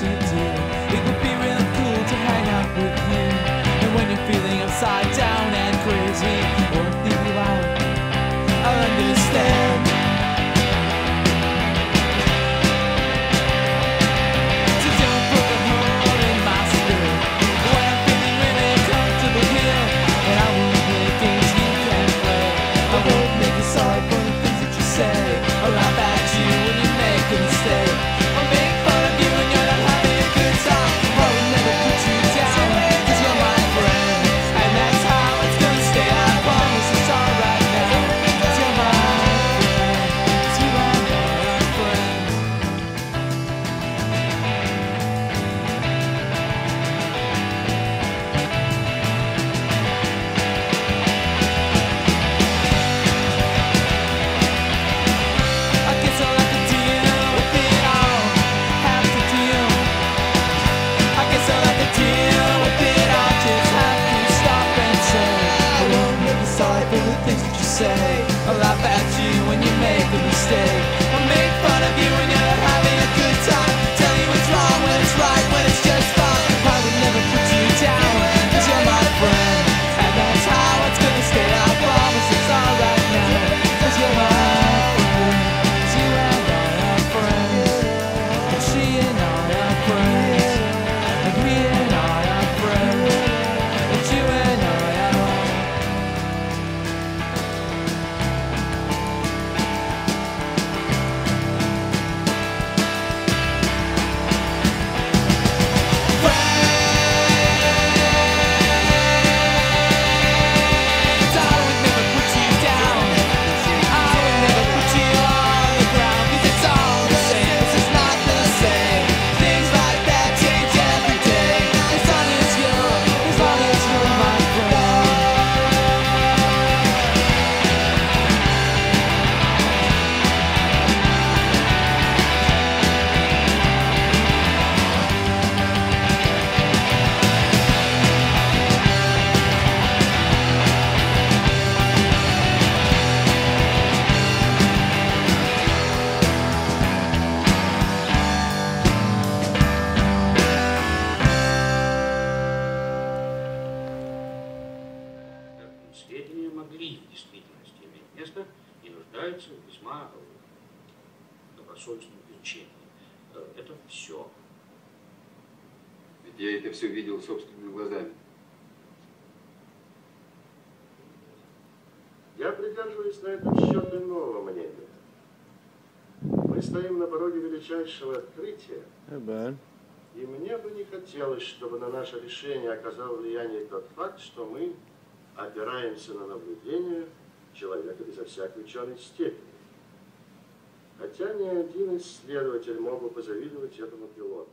city. the things that you say. I'll laugh Сведения могли в действительности иметь место и нуждаются в весьма э, добросовестном изучении. Э, Это все. Ведь я это все видел собственными глазами. Я придерживаюсь на этот счет иного мнения. Мы стоим на пороге величайшего открытия, и мне бы не хотелось, чтобы на наше решение оказал влияние тот факт, что мы опираемся на наблюдение человека безо всякой ученой степени. Хотя ни один исследователь мог бы позавидовать этому пилоту.